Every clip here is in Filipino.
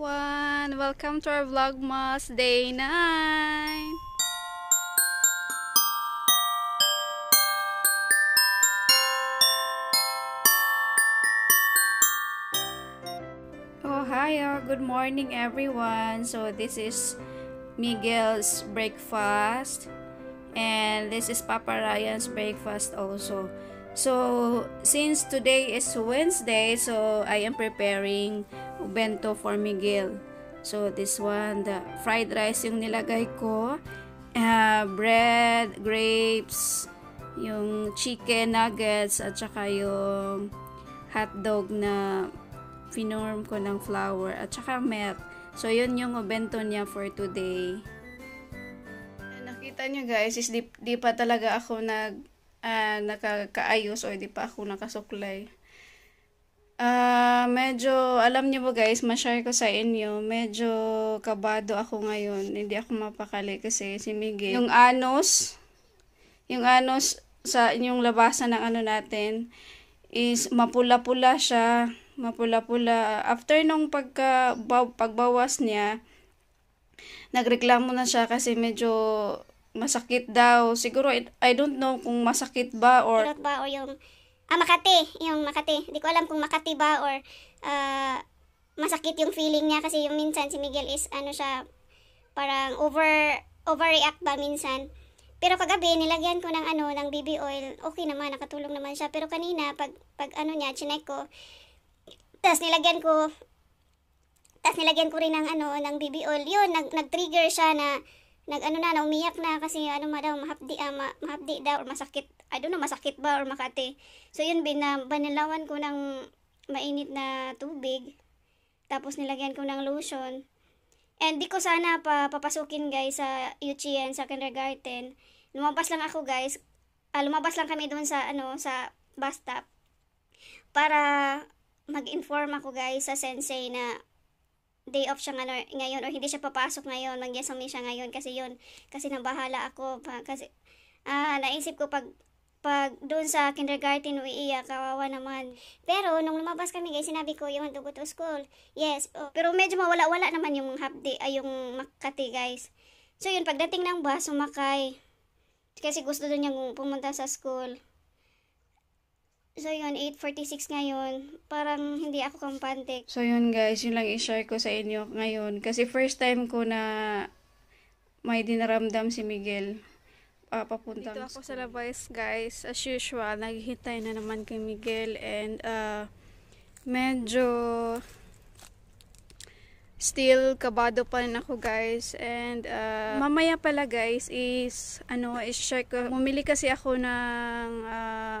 everyone! Welcome to our Vlogmas Day 9! Oh, hi! Oh, good morning everyone! So, this is Miguel's breakfast and this is Papa Ryan's breakfast also. So, since today is Wednesday, so I am preparing bento for Miguel. So, this one, the fried rice yung nilagay ko. Uh, bread, grapes, yung chicken nuggets, at saka yung hotdog na finorm ko ng flour, at saka milk. So, yun yung bento niya for today. Nakita nyo guys, is di, di pa talaga ako nag uh, nakakaayos o di pa ako nakasuklay. Uh, medyo, alam niyo ba guys, ma-share ko sa inyo, medyo kabado ako ngayon. Hindi ako mapakali kasi si Miguel. Yung anos, yung anos sa yung labasan ng ano natin is mapula-pula siya. Mapula-pula. After nung pagka, pagbawas niya, nagreklamo na siya kasi medyo masakit daw. Siguro, I don't know kung masakit ba or... Kirot ba o yung... Ah, Makati. Yung Makati. Hindi ko alam kung Makati ba or uh, masakit yung feeling niya kasi yung minsan si Miguel is ano siya parang over overreact ba minsan. Pero kagabi nilagyan ko ng ano ng BB oil. Okay naman, nakatulong naman siya. Pero kanina pag pag ano niya, chinek ko. Tapos nilagyan ko tapos nilagyan ko rin ng ano ng BB oil. Yun, nag nag-trigger siya na nag-ano na, na umiyak na kasi ano ma daw, mahapdi, uh, ma, mahapdi daw or masakit. I don't know, masakit ba or makati. So yun, bina, ko ng mainit na tubig. Tapos nilagyan ko ng lotion. And di ko sana pa papasukin guys sa UCN, sa kindergarten. Lumabas lang ako guys. Uh, lumabas lang kami doon sa ano sa bus stop para mag-inform ako guys sa sensei na day off siya ngayon or hindi siya papasok ngayon, magyasami siya ngayon kasi yun, kasi nabahala ako kasi ah, naisip ko pag pag doon sa kindergarten uiiyak, kawawa naman. Pero, nung lumabas kami guys, sinabi ko, you want to go to school? Yes. Oh, pero medyo mawala-wala naman yung half day, ay yung Makati guys. So yun, pagdating ng bus, sumakay. Kasi gusto doon niyang pumunta sa school. So yun, 8.46 ngayon. Parang hindi ako kampante. So yun guys, yun lang i-share ko sa inyo ngayon. Kasi first time ko na may dinaramdam si Miguel. Uh, papunta Dito ako sa labas guys. As usual, naghihintay na naman kay Miguel. And uh, medyo still kabado pa rin ako guys and uh, mamaya pala guys is ano i-share ko bumili kasi ako ng uh,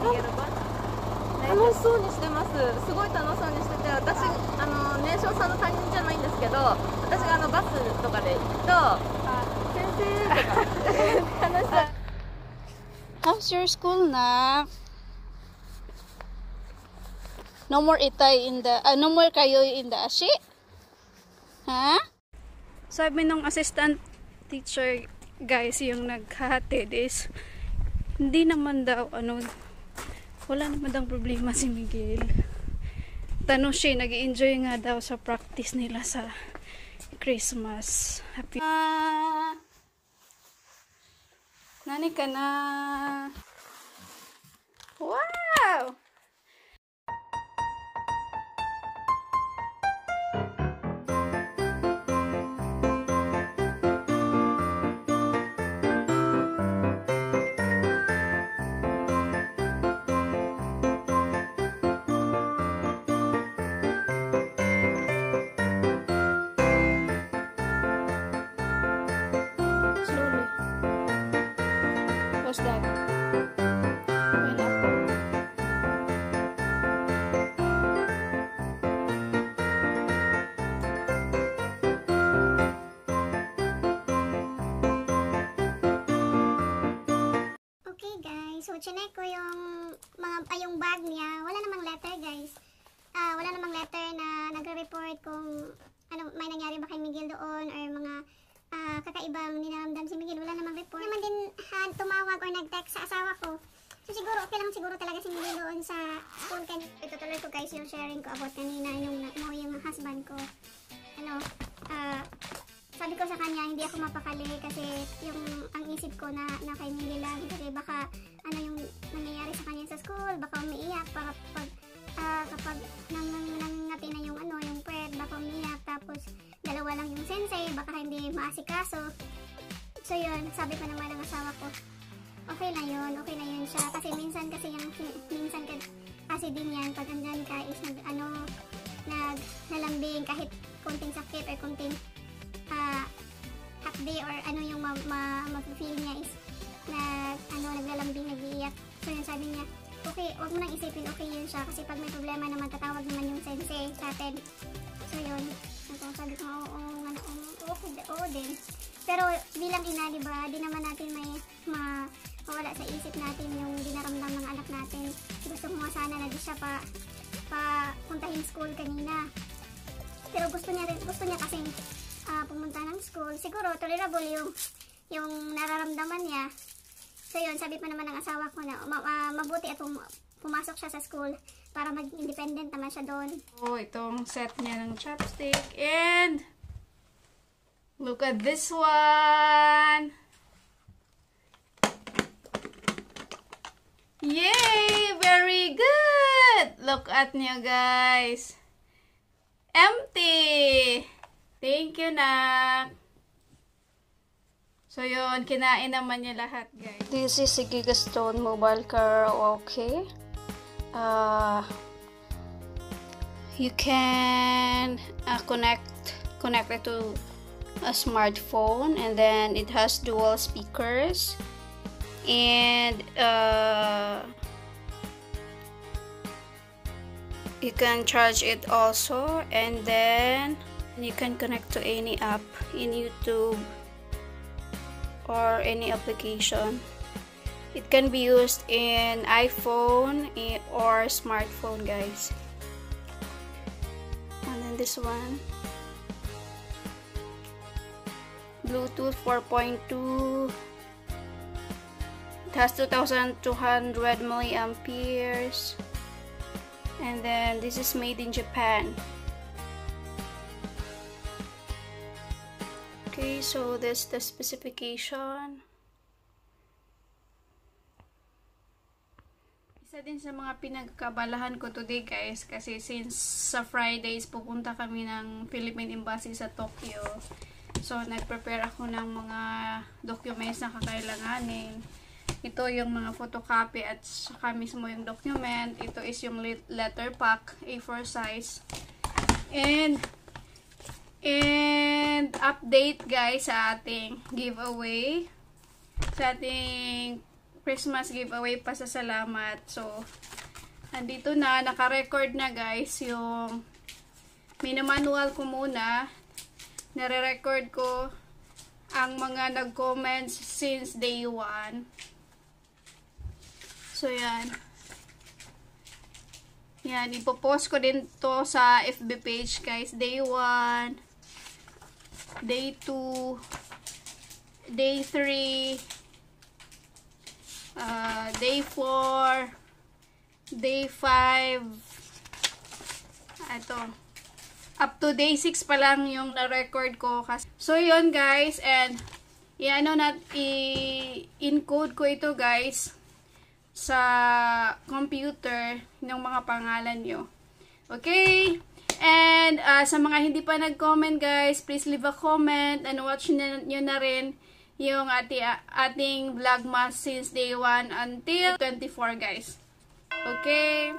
大丈夫ですか？楽しそうにしてますすごい楽しそうにしてて私あの年少さんの担任じゃないんですけど私があのバスとかで行くと「先生」とか楽しそう How's your school na? No more itay in the, uh, no more kayo in the ashi? Ha? Sabi nung assistant teacher guys, yung naghahatid is, hindi naman daw, ano, wala naman daw problema si Miguel. Tanong siya, nag enjoy nga daw sa practice nila sa Christmas. Happy. Uh, nani ka na? Wow! Tapos dagat. Okay guys, so chinek ko yung mga ay yung bag niya, wala namang letter guys. Uh, wala namang letter na nagre-report kung ano may nangyari ba kay Miguel doon or mga uh, kakaibang ninaramdam si Miguel. Wala namang report. Naman sa asawa ko. So siguro okay lang siguro talaga si Miguel doon sa school kan. Ito tuloy ko guys yung sharing ko about kanina yung umuwi yung husband ko. Ano, ah sabi ko sa kanya, hindi ako mapakali kasi yung ang isip ko na, na kay Miguel lang kasi baka ano yung nangyayari sa kanya sa school, baka umiiyak, baka pag ah, kapag nang, nangangati na yung ano, yung pwed, baka umiiyak, tapos dalawa lang yung sensei, baka hindi maasikaso. So yun, sabi ko naman ng asawa ko, okay na yun, okay na yun siya. Kasi minsan kasi yung, minsan ka, kasi din yan, pag andyan ka is nag, ano, nag, nalambing kahit konting sakit or konting ah half day or ano yung ma, ma, ma-feel niya is na ano naglalambing nag-iiyak. So yun sabi niya okay wag mo nang isipin okay yun siya. Kasi pag may problema naman tatawag naman yung sensei sa atin. So yun so, sabi ko oo oo, ano, oo, okay oo din. Pero bilang ina di ba di naman natin may ma mawala sa isip natin yung dinaramdam ng anak natin gusto ko nga sana na di siya pa pa puntahin school kanina pero gusto niya gusto niya kasing ah, pumunta ng school, siguro tolerable yung yung nararamdaman niya. So yun, sabi pa naman ng asawa ko na ma- ah, mabuti at pum- pumasok siya sa school para maging independent naman siya doon. Oh, itong set niya ng chopstick. And, look at this one. Yay! Very good! Look at niya, guys. Empty! Thank you, Nak. So, yun. Kinain naman niya lahat, guys. This is a Gigastone mobile karaoke. Uh, you can uh, connect connect it to a smartphone and then it has dual speakers and uh, you can charge it also. And then you can connect to any app in YouTube or any application. It can be used in iPhone or smartphone guys. And then this one. Bluetooth 4.2 it has 2200 milliamperes and then this is made in Japan okay so this the specification Isa din sa mga pinagkabalahan ko today guys kasi since sa Fridays pupunta kami ng Philippine Embassy sa Tokyo. So nagprepare ako ng mga documents na kakailanganin. Ito yung mga photocopy at saka mismo yung document. Ito is yung letter pack A4 size. And and update guys sa ating giveaway. Sa ating Christmas giveaway pa sa salamat. So, andito na, naka-record na guys yung minamanual ko muna. Nare-record ko ang mga nag-comments since day 1. So, yan. Yan, ipopost ko din to sa FB page guys. Day 1, day 2, day 3, uh, day 4, day 5, ito, up to day 6 pa lang yung na-record ko. So, yun guys, and, i-ano na, i-encode ko ito guys, sa computer ng mga pangalan nyo. Okay? And, uh, sa mga hindi pa nag-comment guys, please leave a comment and watch nyo, nyo na rin yung ati, ating vlogmas since day 1 until 24 guys. Okay?